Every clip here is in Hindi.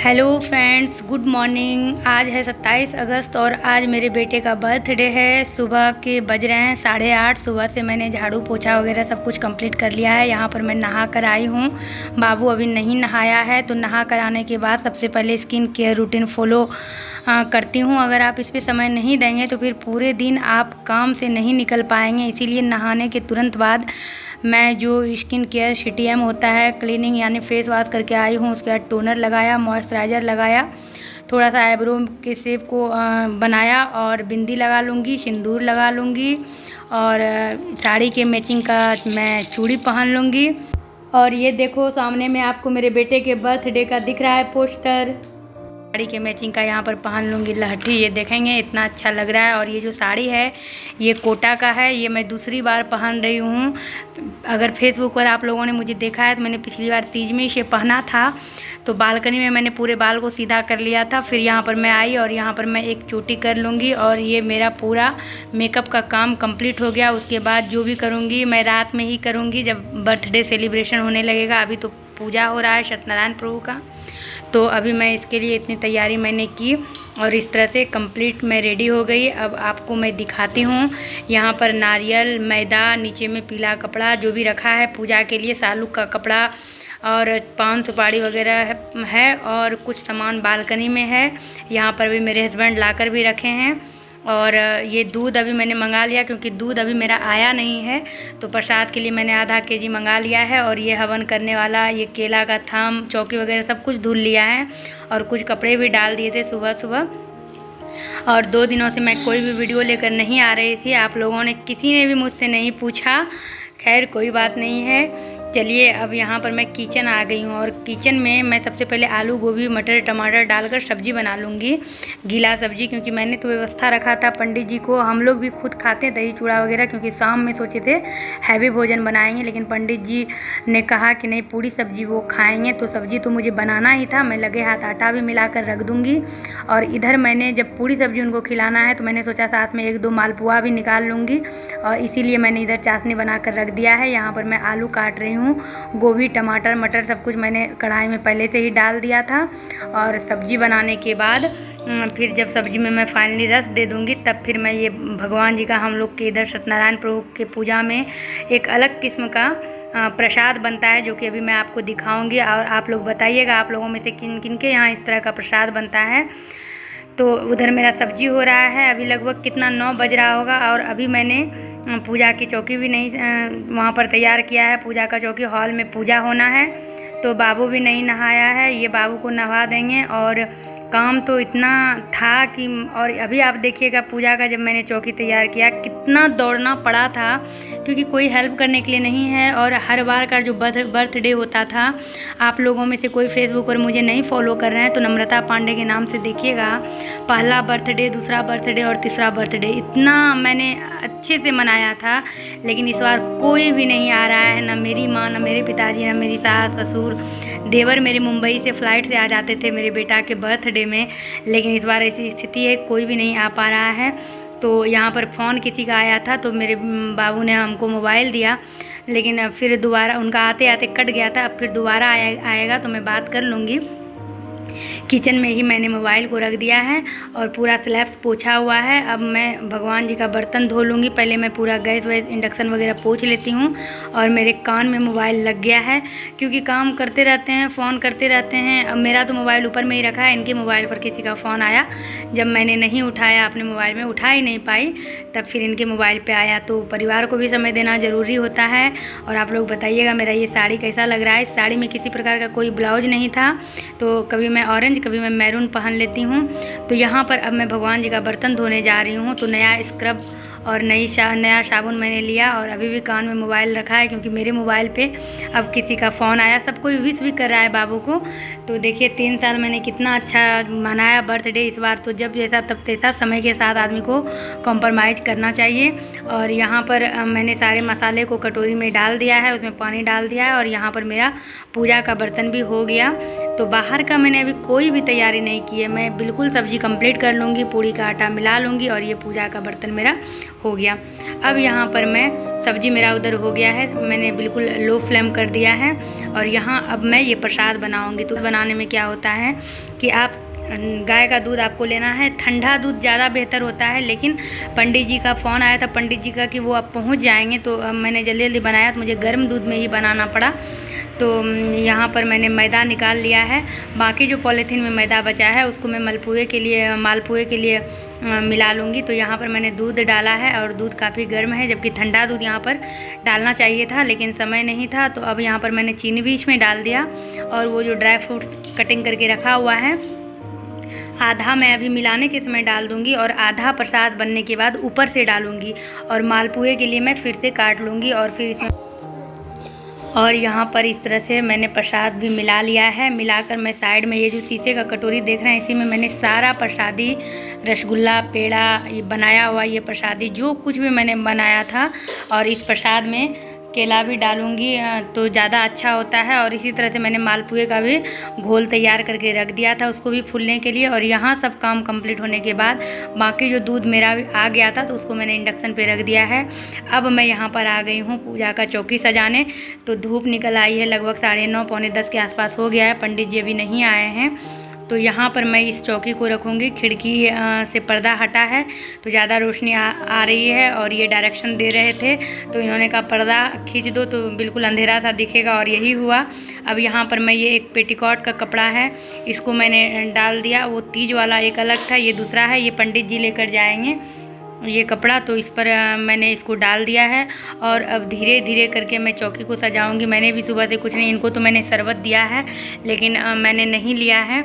Hello friends, good morning. आज है 27 अगस्त और आज मेरे बेटे का बर्थडे है। सुबह के बज रहे हैं साढ़े आठ। सुबह से मैंने झाड़ू पोछा वगैरह सब कुछ कंप्लीट कर लिया है। यहाँ पर मैं नहा कर आई हूँ। बाबू अभी नहीं नहाया है तो नहा कर आने के बाद सबसे पहले स्किन केयर रूटीन फॉलो करती हूँ। अगर आप इस पर समय नहीं देंगे तो फिर पूरे दिन आप काम से नहीं निकल पाएँगे। इसीलिए नहाने के तुरंत बाद मैं जो स्किन केयर सी होता है क्लीनिंग यानी फेस वॉश करके आई हूँ, उसके बाद टोनर लगाया मॉइस्चराइज़र लगाया थोड़ा सा आईब्रो के शेप को बनाया और बिंदी लगा लूँगी, सिंदूर लगा लूँगी और साड़ी के मैचिंग का मैं चूड़ी पहन लूँगी। और ये देखो, सामने में आपको मेरे बेटे के बर्थडे का दिख रहा है पोस्टर साड़ी के मैचिंग का यहाँ पर पहन लूँगी, लहठी, ये देखेंगे, इतना अच्छा लग रहा है। और ये जो साड़ी है, ये कोटा का है, ये मैं दूसरी बार पहन रही हूँ। अगर फेसबुक पर आप लोगों ने मुझे देखा है तो मैंने पिछली बार तीज में इसे पहना था। तो बालकनी में मैंने पूरे बाल को सीधा कर लिया था, फिर यहाँ पर मैं आई और यहाँ पर मैं एक चोटी कर लूँगी और ये मेरा पूरा मेकअप का काम कंप्लीट हो गया। उसके बाद जो भी करूँगी, मैं रात में ही करूँगी, जब बर्थडे सेलिब्रेशन होने लगेगा। अभी तो पूजा हो रहा है सत्यनारायण प्रभु का। तो अभी मैं इसके लिए इतनी तैयारी मैंने की और इस तरह से कंप्लीट मैं रेडी हो गई। अब आपको मैं दिखाती हूँ। यहाँ पर नारियल, मैदा, नीचे में पीला कपड़ा जो भी रखा है पूजा के लिए सालुक का कपड़ा और पान सुपारी वगैरह है और कुछ सामान बालकनी में है। यहाँ पर भी मेरे हस्बैंड लाकर भी रखे हैं। और ये दूध अभी मैंने मंगा लिया क्योंकि दूध अभी मेरा आया नहीं है। तो प्रसाद के लिए मैंने आधा के जी मंगा लिया है और ये हवन करने वाला, ये केला का थाम, चौकी वगैरह सब कुछ धुल लिया है और कुछ कपड़े भी डाल दिए थे सुबह सुबह। और दो दिनों से मैं कोई भी वीडियो लेकर नहीं आ रही थी। आप लोगों ने किसी ने भी मुझसे नहीं पूछा। खैर, कोई बात नहीं है। चलिए अब यहाँ पर मैं किचन आ गई हूँ और किचन में मैं सबसे पहले आलू, गोभी, मटर, टमाटर डालकर सब्ज़ी बना लूँगी, गीला सब्ज़ी क्योंकि मैंने तो व्यवस्था रखा था पंडित जी को। हम लोग भी खुद खाते हैं दही, चूड़ा वगैरह क्योंकि शाम में सोचे थे हैवी भोजन बनाएँगे, लेकिन पंडित जी ने कहा कि नहीं, पूरी सब्ज़ी वो खाएँगे तो सब्ज़ी तो मुझे बनाना ही था, मैं लगे हाथ आटा भी मिलाकर रख दूँगी। और इधर मैंने जब पूरी सब्ज़ी उनको खिलाना है तो मैंने सोचा साथ में एक दो मालपुआ भी निकाल लूँगी, और इसीलिए मैंने इधर चाशनी बनाकर रख दिया है। यहाँ पर मैं आलू काट रही हूँ। हूँ। गोभी, टमाटर, मटर सब कुछ मैंने कढ़ाई में पहले से ही डाल दिया था और सब्ज़ी बनाने के बाद फिर जब सब्ज़ी में मैं फाइनली रस दे दूँगी, तब फिर मैं ये भगवान जी का, हम लोग के इधर सत्यनारायण प्रभु के पूजा में एक अलग किस्म का प्रसाद बनता है जो कि अभी मैं आपको दिखाऊँगी और आप लोग बताइएगा आप लोगों में से किन किन के यहाँ इस तरह का प्रसाद बनता है। तो उधर मेरा सब्ज़ी हो रहा है, अभी लगभग कितना नौ बज रहा होगा और अभी मैंने पूजा की चौकी भी नहीं वहाँ पर तैयार किया है। पूजा का चौकी हॉल में पूजा होना है। तो बाबू भी नहीं नहाया है। ये बाबू को नहा देंगे और काम तो इतना था कि, और अभी आप देखिएगा पूजा का जब मैंने चौकी तैयार किया, कितना दौड़ना पड़ा था, क्योंकि कोई हेल्प करने के लिए नहीं है और हर बार का जो बर्थ बर्थडे होता था, आप लोगों में से कोई फेसबुक पर मुझे नहीं फॉलो कर रहे हैं तो नम्रता पांडे के नाम से देखिएगा, पहला बर्थडे दूसरा बर्थडे और तीसरा बर्थडे इतना मैंने अच्छे से मनाया था, लेकिन इस बार कोई भी नहीं आ रहा है, ना मेरी माँ, ना मेरे पिताजी, ना मेरी सास, ससुर देवर मेरे मुंबई से फ़्लाइट से आ जाते थे मेरे बेटा के बर्थडे में लेकिन इस बार ऐसी स्थिति है कोई भी नहीं आ पा रहा है। तो यहाँ पर फ़ोन किसी का आया था तो मेरे बाबू ने हमको मोबाइल दिया लेकिन फिर दोबारा उनका आते आते कट गया था अब फिर दोबारा आए, आएगा तो मैं बात कर लूँगी। किचन में ही मैंने मोबाइल को रख दिया है और पूरा स्लैब्स पोछा हुआ है। अब मैं भगवान जी का बर्तन धो लूँगी। पहले मैं पूरा गैस वैस इंडक्शन वगैरह पोछ लेती हूँ और मेरे कान में मोबाइल लग गया है, क्योंकि काम करते रहते हैं, फ़ोन करते रहते हैं। अब मेरा तो मोबाइल ऊपर में ही रखा है, इनके मोबाइल पर किसी का फ़ोन आया। जब मैंने नहीं उठाया, अपने मोबाइल में उठा ही नहीं पाई, तब फिर इनके मोबाइल पर आया। तो परिवार को भी समय देना ज़रूरी होता है। और आप लोग बताइएगा मेरा ये साड़ी कैसा लग रहा है। इस साड़ी में किसी प्रकार का कोई ब्लाउज नहीं था तो कभी मैं ऑरेंज कभी मैं मैरून पहन लेती हूँ। तो यहाँ पर अब मैं भगवान जी का बर्तन धोने जा रही हूँ। तो नया स्क्रब और नई शा, नया साबुन मैंने लिया और अभी भी कान में मोबाइल रखा है क्योंकि मेरे मोबाइल पे अब किसी का फ़ोन आया, सब कोई विश भी कर रहा है बाबू को। तो देखिए, तीन साल मैंने कितना अच्छा मनाया बर्थडे इस बार तो जब जैसा, तब तैसा समय के साथ आदमी को कॉम्प्रोमाइज़ करना चाहिए। और यहाँ पर मैंने सारे मसाले को कटोरी में डाल दिया है, उसमें पानी डाल दिया है और यहाँ पर मेरा पूजा का बर्तन भी हो गया। तो बाहर का मैंने अभी कोई भी तैयारी नहीं की है, मैं बिल्कुल सब्ज़ी कंप्लीट कर लूँगी, पूड़ी का आटा मिला लूँगी और ये पूजा का बर्तन मेरा हो गया। अब यहाँ पर मैं सब्ज़ी मेरा उधर हो गया है। मैंने बिल्कुल लो फ्लेम कर दिया है और यहाँ अब मैं ये प्रसाद बनाऊँगी। तो बनाने में क्या होता है कि आप गाय का दूध आपको लेना है। ठंडा दूध ज़्यादा बेहतर होता है, लेकिन पंडित जी का फ़ोन आया था, पंडित जी का कि वो अब पहुँच जाएँगे। तो मैंने जल्दी जल्दी बनाया तो मुझे गर्म दूध में ही बनाना पड़ा। तो यहाँ पर मैंने मैदा निकाल लिया है। बाकी जो पॉलीथीन में मैदा बचा है, उसको मैं मलपुए के लिए, मालपुए के लिए मिला लूँगी। तो यहाँ पर मैंने दूध डाला है और दूध काफ़ी गर्म है, जबकि ठंडा दूध यहाँ पर डालना चाहिए था, लेकिन समय नहीं था। तो अब यहाँ पर मैंने चीनी भी इसमें डाल दिया और वो जो ड्राई फ्रूट्स कटिंग करके रखा हुआ है, आधा मैं अभी मिलाने के समय डाल दूँगी और आधा प्रसाद बनने के बाद ऊपर से डालूँगी और मालपुए के लिए मैं फिर से काट लूँगी और फिर इसमें और यहाँ पर इस तरह से मैंने प्रसाद भी मिला लिया है। मिलाकर मैं साइड में ये जो शीशे का कटोरी देख रहे हैं, इसी में मैंने सारा प्रसादी, रसगुल्ला, पेड़ा ये बनाया हुआ ये प्रसादी, जो कुछ भी मैंने बनाया था और इस प्रसाद में केला भी डालूँगी तो ज़्यादा अच्छा होता है और इसी तरह से मैंने मालपुए का भी घोल तैयार करके रख दिया था उसको भी फूलने के लिए और यहाँ सब काम कंप्लीट होने के बाद बाकी जो दूध मेरा आ गया था तो उसको मैंने इंडक्शन पे रख दिया है। अब मैं यहाँ पर आ गई हूँ पूजा का चौकी सजाने तो धूप निकल आई है लगभग साढ़े नौ, पौने दस के आसपास हो गया है, पंडित जी अभी नहीं आए हैं। तो यहाँ पर मैं इस चौकी को रखूँगी। खिड़की से पर्दा हटा है तो ज़्यादा रोशनी आ, आ रही है और ये डायरेक्शन दे रहे थे तो इन्होंने कहा पर्दा खींच दो। तो बिल्कुल अंधेरा था दिखेगा और यही हुआ। अब यहाँ पर मैं ये एक पेटीकॉट का कपड़ा है इसको मैंने डाल दिया। वो तीज वाला एक अलग था ये दूसरा है ये पंडित जी लेकर जाएँगे ये कपड़ा। तो इस पर मैंने इसको डाल दिया है और अब धीरे धीरे करके मैं चौकी को सजाऊँगी। मैंने भी सुबह से कुछ नहीं इनको तो मैंने शरबत दिया है लेकिन मैंने नहीं लिया है।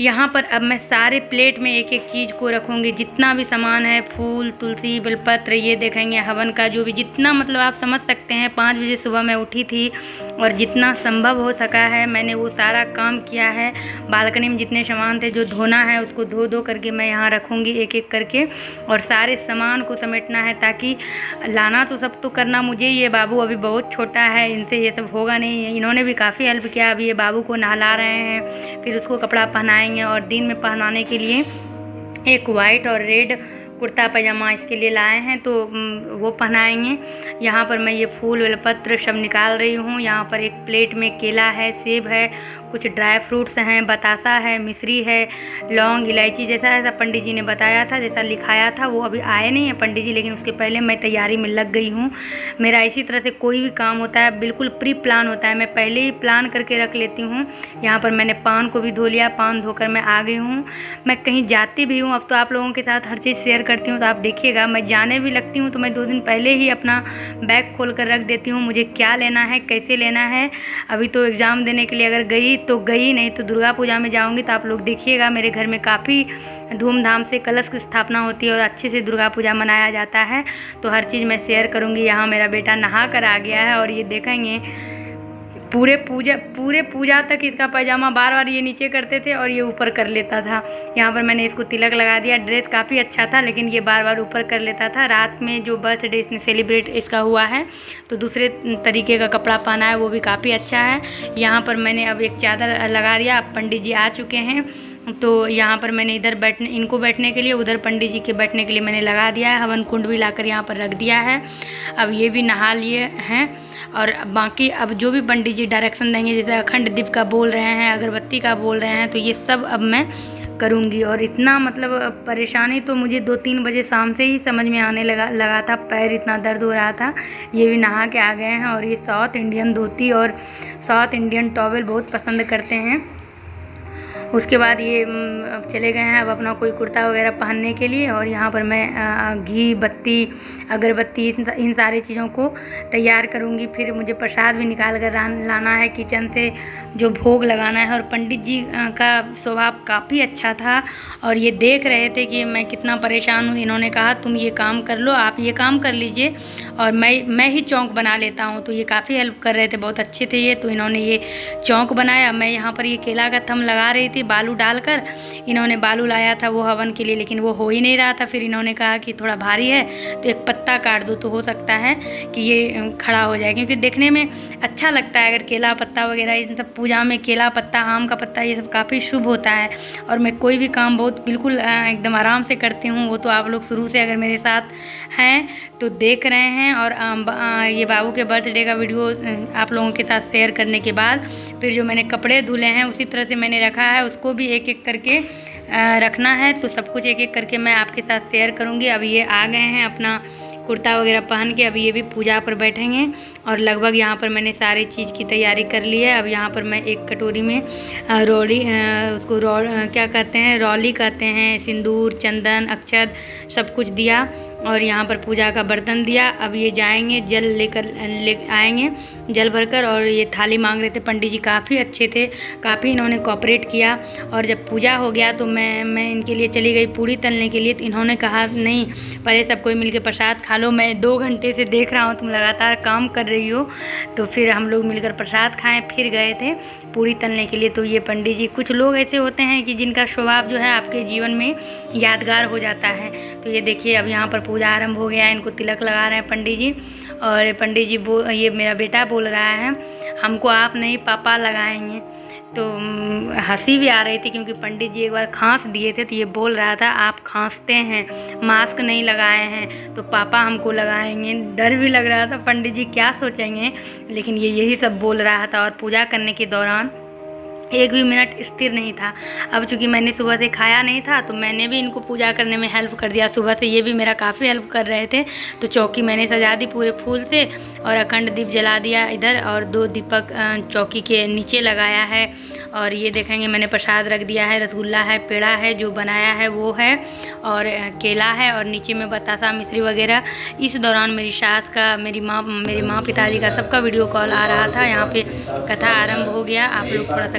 यहाँ पर अब मैं सारे प्लेट में एक एक चीज़ को रखूँगी। जितना भी सामान है, फूल, तुलसी, बेलपत्र, ये देखेंगे, हवन का जो भी जितना मतलब आप समझ सकते हैं, पाँच बजे सुबह मैं उठी थी और जितना संभव हो सका है, मैंने वो सारा काम किया है। बालकनी में जितने सामान थे, जो धोना है, उसको धो धो करके मैं यहाँ रखूँगी एक एक करके। और सारे सामान को समेटना है ताकि लाना तो सब तो करना मुझे ये बाबू अभी बहुत छोटा है, इनसे ये सब होगा नहीं। इन्होंने भी काफ़ी हेल्प किया। अभी ये बाबू को नहला रहे हैं, फिर उसको कपड़ा पहनाए पहनाएँगे और दिन में पहनाने के लिए एक वाइट और रेड कुर्ता पैजामा इसके लिए लाए हैं तो वो पहनाएँगे। यहाँ पर मैं ये फूल बेलपत्र सब निकाल रही हूँ। यहाँ पर एक प्लेट में केला है, सेब है कुछ ड्राई फ्रूट्स हैं, बतासा है मिश्री है, लौंग, इलायची जैसा ऐसा पंडित जी ने बताया था, जैसा लिखाया था, वो अभी आए नहीं है पंडित जी, लेकिन उसके पहले मैं तैयारी में लग गई हूँ। मेरा इसी तरह से कोई भी काम होता है, बिल्कुल प्री प्लान होता है। मैं पहले ही प्लान करके रख लेती हूँ। यहाँ पर मैंने पान को भी धो लिया, पान धोकर मैं आ गई हूँ। मैं कहीं जाती भी हूँ, अब तो आप लोगों के साथ हर चीज़ शेयर करती हूँ तो आप देखिएगा, मैं जाने भी लगती हूँ तो मैं दो दिन पहले ही अपना बैग खोल कर रख देती हूँ, मुझे क्या लेना है, कैसे लेना है। अभी तो एग्ज़ाम देने के लिए अगर गई तो गई नहीं तो दुर्गा पूजा में जाऊँगी तो आप लोग देखिएगा, मेरे घर में काफ़ी धूमधाम से कलश की स्थापना होती है और अच्छे से दुर्गा पूजा मनाया जाता है। तो हर चीज़ मैं शेयर करूँगी, यहाँ मेरा बेटा नहा कर आ गया है और ये देखेंगे पूरे पूजा पूरे पूजा तक इसका पैजामा बार बार ये नीचे करते थे और ये ऊपर कर लेता था। यहाँ पर मैंने इसको तिलक लगा दिया। ड्रेस काफ़ी अच्छा था, लेकिन ये बार बार ऊपर कर लेता था। रात में जो बर्थडे इसने सेलिब्रेट इसका हुआ है तो दूसरे तरीके का कपड़ा पहना है, वो भी काफ़ी अच्छा है। यहाँ पर मैंने अब एक चादर लगा दिया। पंडित जी आ चुके हैं। तो यहाँ पर मैंने इधर बैठने, इनको बैठने के लिए, उधर पंडित जी के बैठने के लिए मैंने लगा दिया है, हवन कुंड भी लाकर यहाँ पर रख दिया है। अब ये भी नहा लिए हैं और बाकी अब जो भी पंडित जी डायरेक्शन देंगे, जैसे अखंड दीप का बोल रहे हैं, अगरबत्ती का बोल रहे हैं तो ये सब अब मैं करूँगी। और इतना मतलब परेशानी तो मुझे दो तीन बजे शाम से ही समझ में आने लगा लगा था, पैर इतना दर्द हो रहा था। ये भी नहा के आ गए हैं और ये साउथ इंडियन धोती और साउथ इंडियन टॉवल बहुत पसंद करते हैं। उसके बाद ये चले गए हैं अब अपना कोई कुर्ता वगैरह पहनने के लिए और यहाँ पर मैं घी, बत्ती, अगरबत्ती इन सारी चीज़ों को तैयार करूँगी। फिर मुझे प्रसाद भी निकाल कर लाना है किचन से। जो भोग लगाना है और पंडित जी का स्वभाव काफ़ी अच्छा था और ये देख रहे थे कि मैं कितना परेशान हूँ। इन्होंने कहा, तुम ये काम कर लो, आप ये काम कर लीजिए और मैं मैं ही चौंक बना लेता हूँ। तो ये काफ़ी हेल्प कर रहे थे, बहुत अच्छे थे ये। तो इन्होंने ये चौंक बनाया। मैं यहाँ पर ये केला का थम लगा रही थी, बालू डालकर। इन्होंने बालू लाया था वो हवन के लिए, लेकिन वो हो ही नहीं रहा था। फिर इन्होंने कहा कि, थोड़ा भारी है तो एक पत्ता काट दो तो हो सकता है कि ये खड़ा हो जाए। क्योंकि देखने में अच्छा लगता है, अगर केला, पत्ता वगैरह, इन सब में केला पत्ता, आम का पत्ता, ये सब काफ़ी शुभ होता है। और मैं कोई भी काम बहुत बिल्कुल एकदम आराम से करती हूँ, वो तो आप लोग शुरू से अगर मेरे साथ हैं तो देख रहे हैं। और ये बाबू के बर्थडे का वीडियो आप लोगों के साथ शेयर करने के बाद, फिर जो मैंने कपड़े धुले हैं, उसी तरह से मैंने रखा है, उसको भी एक एक करके रखना है। तो सब कुछ एक एक करके मैं आपके साथ शेयर करूँगी। अब ये आ गए हैं अपना कुर्ता वगैरह पहन के अभी ये भी पूजा पर बैठेंगे और लगभग यहाँ पर मैंने सारी चीज़ की तैयारी कर ली है। अब यहाँ पर मैं एक कटोरी में रोली उसको रो क्या कहते हैं, रौली कहते हैं, सिंदूर, चंदन, अक्षत सब कुछ दिया। और यहाँ पर पूजा का बर्तन दिया। अब ये जाएँगे, जल लेकर, ले आएँगे, जल भरकर और ये थाली मांग रहे थे पंडित जी, काफ़ी अच्छे थे, काफ़ी इन्होंने कॉपरेट किया। और जब पूजा हो गया तो मैं मैं इनके लिए चली गई पूड़ी तलने के लिए। तो इन्होंने कहा, नहीं, पहले सब कोई मिलकर प्रसाद खा लो। मैं दो घंटे से देख रहा हूँ, तुम लगातार काम कर रही हो। तो फिर हम लोग मिलकर प्रसाद खाएँ, फिर गए थे पूड़ी तलने के लिए। तो ये पंडित जी, कुछ लोग ऐसे होते हैं कि जिनका स्वभाव जो है आपके जीवन में यादगार हो जाता है। तो ये देखिए, अब यहाँ पर पूजा आरंभ हो गया है, इनको तिलक लगा रहे हैं पंडित जी। और पंडित जी बो, ये मेरा बेटा बोल रहा है, हमको आप नहीं, पापा लगाएँगे। तो हँसी भी आ रही थी क्योंकि पंडित जी एक बार खांस दिए थे तो ये बोल रहा था, आप खांसते हैं, मास्क नहीं लगाए हैं तो पापा हमको लगाएँगे। डर भी लग रहा था, पंडित जी क्या सोचेंगे, लेकिन ये यही सब बोल रहा था। और पूजा करने के दौरान एक भी मिनट स्थिर नहीं था। अब चूँकि मैंने सुबह से खाया नहीं था तो मैंने भी इनको पूजा करने में हेल्प कर दिया। सुबह से ये भी मेरा काफ़ी हेल्प कर रहे थे। तो चौकी मैंने सजा दी पूरे फूल से और अखंड दीप जला दिया इधर और दो दीपक चौकी के नीचे लगाया है। और ये देखेंगे मैंने प्रसाद रख दिया है, रसगुल्ला है, पेड़ा है, जो बनाया है वो है और केला है और नीचे में बतासा, मिश्री वगैरह। इस दौरान मेरी सास का, मेरी माँ मेरी माँ पिताजी का सबका वीडियो कॉल आ रहा था। यहाँ पे कथा आरंभ हो गया। आप लोग थोड़ा सा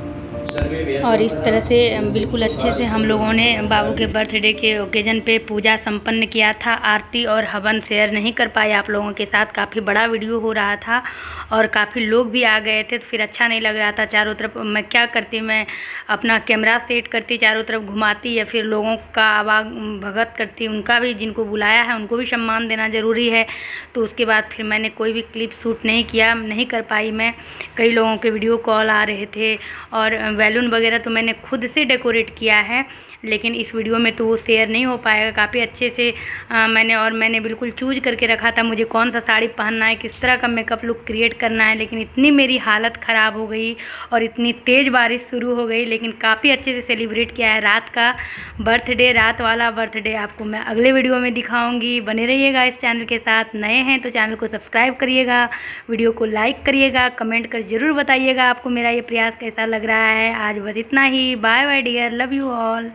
और इस तरह से बिल्कुल अच्छे से हम लोगों ने बाबू के बर्थडे के ओकेजन पे पूजा संपन्न किया था। आरती और हवन शेयर नहीं कर पाए आप लोगों के साथ। काफ़ी बड़ा वीडियो हो रहा था और काफ़ी लोग भी आ गए थे तो फिर अच्छा नहीं लग रहा था। चारों तरफ़ मैं क्या करती, मैं अपना कैमरा सेट करती, चारों तरफ़ घुमाती या फिर लोगों का आवाग भगत करती। उनका भी, जिनको बुलाया है, उनको भी सम्मान देना ज़रूरी है। तो उसके बाद फिर मैंने कोई भी क्लिप शूट नहीं किया, नहीं कर पाई मैं। कई लोगों के वीडियो कॉल आ रहे थे और बैलून वगैरह तो मैंने खुद से डेकोरेट किया है। लेकिन इस वीडियो में तो वो शेयर नहीं हो पाएगा। काफ़ी अच्छे से आ, मैंने और मैंने बिल्कुल चूज़ करके रखा था मुझे कौन सा साड़ी पहनना है किस तरह का मेकअप लुक क्रिएट करना है लेकिन इतनी मेरी हालत ख़राब हो गई और इतनी तेज़ बारिश शुरू हो गई लेकिन काफ़ी अच्छे से सेलिब्रेट किया है रात का बर्थडे रात वाला बर्थडे आपको मैं अगले वीडियो में दिखाऊँगी। बने रहिएगा इस चैनल के साथ। नए हैं तो चैनल को सब्सक्राइब करिएगा वीडियो को लाइक करिएगा कमेंट कर ज़रूर बताइएगा आपको मेरा ये प्रयास कैसा लग रहा है। आज बस इतना ही। Bye bye dear love you all